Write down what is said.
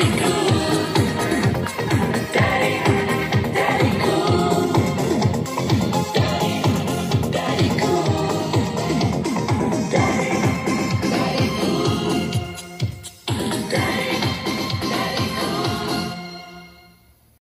America.